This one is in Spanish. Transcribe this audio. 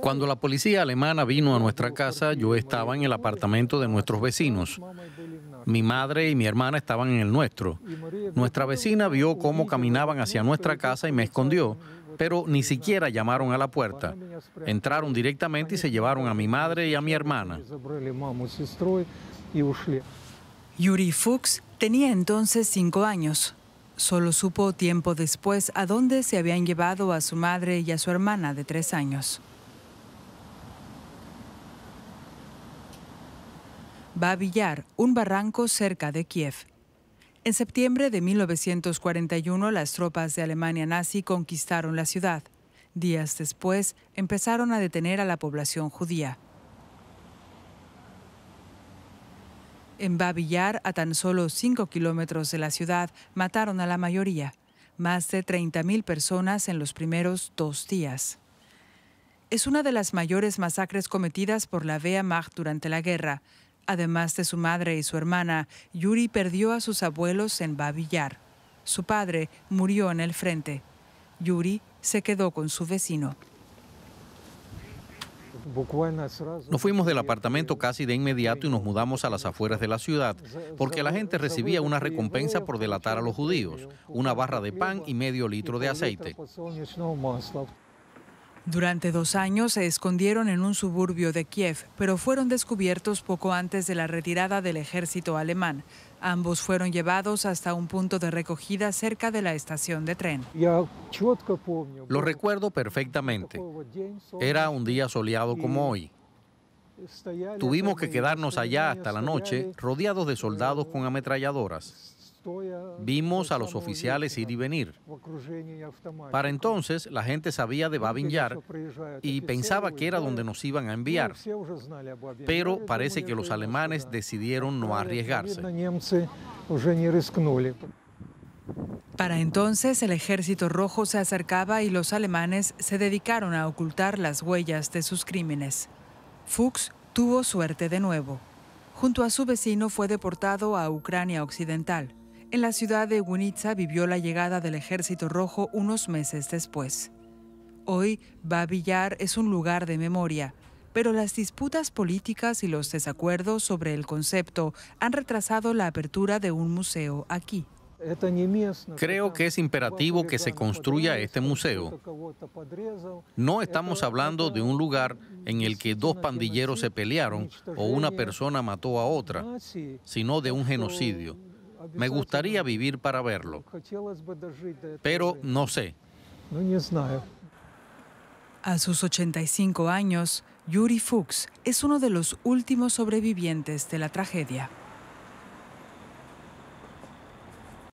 Cuando la policía alemana vino a nuestra casa, yo estaba en el apartamento de nuestros vecinos. Mi madre y mi hermana estaban en el nuestro. Nuestra vecina vio cómo caminaban hacia nuestra casa y me escondió, pero ni siquiera llamaron a la puerta. Entraron directamente y se llevaron a mi madre y a mi hermana. Yuri Fuchs tenía entonces cinco años. Solo supo tiempo después a dónde se habían llevado a su madre y a su hermana de tres años. Babillar, un barranco cerca de Kiev. En septiembre de 1941 las tropas de Alemania nazi conquistaron la ciudad. Días después empezaron a detener a la población judía. En Babillar, a tan solo 5 kilómetros de la ciudad, mataron a la mayoría, más de 30.000 personas en los primeros dos días. Es una de las mayores masacres cometidas por la Wehrmacht durante la guerra. Además de su madre y su hermana, Yuri perdió a sus abuelos en Babillar. Su padre murió en el frente. Yuri se quedó con su vecino. Nos fuimos del apartamento casi de inmediato y nos mudamos a las afueras de la ciudad, porque la gente recibía una recompensa por delatar a los judíos, una barra de pan y medio litro de aceite. Durante dos años se escondieron en un suburbio de Kiev, pero fueron descubiertos poco antes de la retirada del ejército alemán. Ambos fueron llevados hasta un punto de recogida cerca de la estación de tren. Lo recuerdo perfectamente. Era un día soleado como hoy. Tuvimos que quedarnos allá hasta la noche, rodeados de soldados con ametralladoras. Vimos a los oficiales ir y venir. Para entonces la gente sabía de Babin Yar y pensaba que era donde nos iban a enviar. Pero parece que los alemanes decidieron no arriesgarse. Para entonces el ejército rojo se acercaba y los alemanes se dedicaron a ocultar las huellas de sus crímenes. Fuchs tuvo suerte de nuevo. Junto a su vecino fue deportado a Ucrania Occidental. En la ciudad de Winitsa vivió la llegada del Ejército Rojo unos meses después. Hoy, Babillar es un lugar de memoria, pero las disputas políticas y los desacuerdos sobre el concepto han retrasado la apertura de un museo aquí. Creo que es imperativo que se construya este museo. No estamos hablando de un lugar en el que dos pandilleros se pelearon o una persona mató a otra, sino de un genocidio. Me gustaría vivir para verlo, pero no sé. A sus 85 años, Yuri Fuchs es uno de los últimos sobrevivientes de la tragedia.